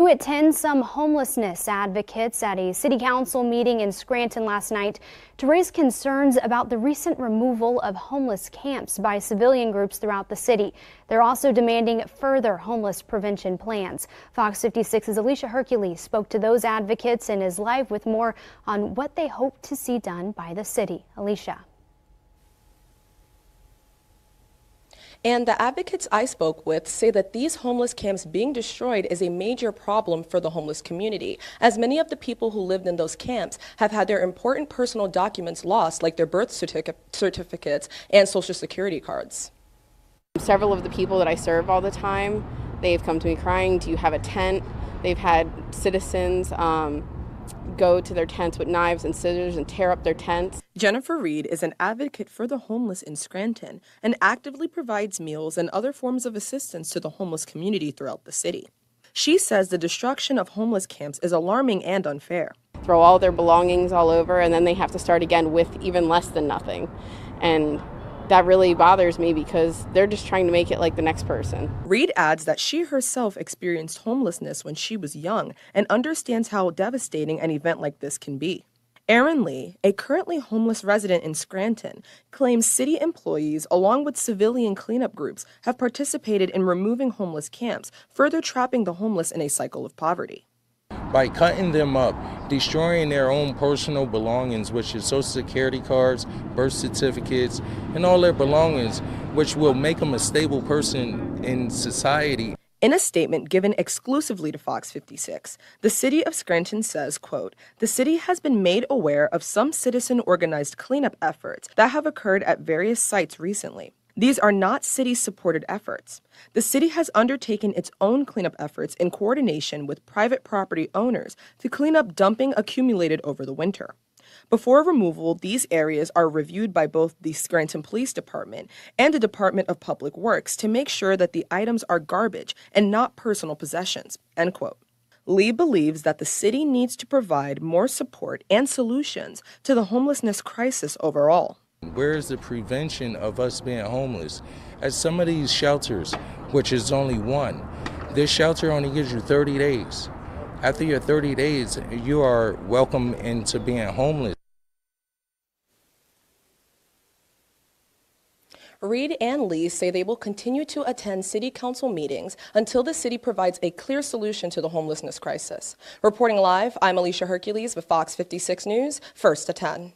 To attend some homelessness advocates at a city council meeting in Scranton last night to raise concerns about the recent removal of homeless camps by civilian groups throughout the city. They're also demanding further homeless prevention plans. Fox 56's Alicia Hercules spoke to those advocates and is live with more on what they hope to see done by the city. Alicia. And the advocates I spoke with say that these homeless camps being destroyed is a major problem for the homeless community, as many of the people who lived in those camps have had their important personal documents lost, like their birth certific certificates and social security cards. Several of the people that I serve all the time, they've come to me crying, do you have a tent? They've had citizens um, go to their tents with knives and scissors and tear up their tents. Jennifer Reed is an advocate for the homeless in Scranton and actively provides meals and other forms of assistance to the homeless community throughout the city. She says the destruction of homeless camps is alarming and unfair. Throw all their belongings all over and then they have to start again with even less than nothing. And that really bothers me because they're just trying to make it like the next person. Reed adds that she herself experienced homelessness when she was young and understands how devastating an event like this can be. Aaron Lee, a currently homeless resident in Scranton, claims city employees, along with civilian cleanup groups, have participated in removing homeless camps, further trapping the homeless in a cycle of poverty by cutting them up, destroying their own personal belongings, which is social security cards, birth certificates, and all their belongings, which will make them a stable person in society. In a statement given exclusively to Fox 56, the city of Scranton says, quote, "The city has been made aware of some citizen organized cleanup efforts that have occurred at various sites recently. These are not city supported efforts. The city has undertaken its own cleanup efforts in coordination with private property owners to clean up dumping accumulated over the winter. Before removal, these areas are reviewed by both the Scranton Police Department and the Department of Public Works to make sure that the items are garbage and not personal possessions. End quote. Lee believes that the city needs to provide more support and solutions to the homelessness crisis overall. Where is the prevention of us being homeless? At some of these shelters, which is only one, this shelter only gives you 30 days. After your 30 days, you are welcome into being homeless. Reed and Lee say they will continue to attend city council meetings until the city provides a clear solution to the homelessness crisis. Reporting live, I'm Alicia Hercules with Fox 56 News, first to 10.